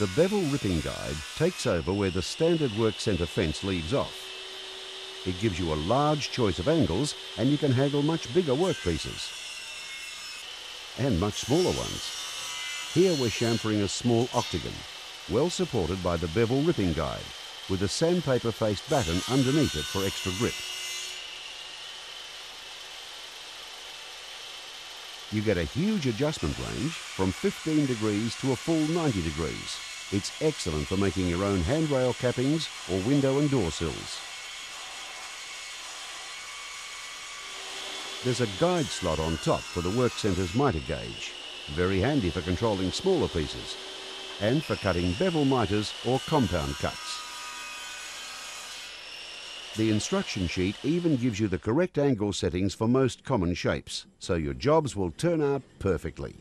The bevel ripping guide takes over where the standard work centre fence leaves off. It gives you a large choice of angles and you can handle much bigger workpieces. And much smaller ones. Here we're chamfering a small octagon, well supported by the bevel ripping guide, with a sandpaper faced batten underneath it for extra grip. You get a huge adjustment range from 15 degrees to a full 90 degrees. It's excellent for making your own handrail cappings or window and door sills. There's a guide slot on top for the work centre's mitre gauge. Very handy for controlling smaller pieces and for cutting bevel miters or compound cuts. The instruction sheet even gives you the correct angle settings for most common shapes, so your jobs will turn out perfectly.